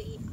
to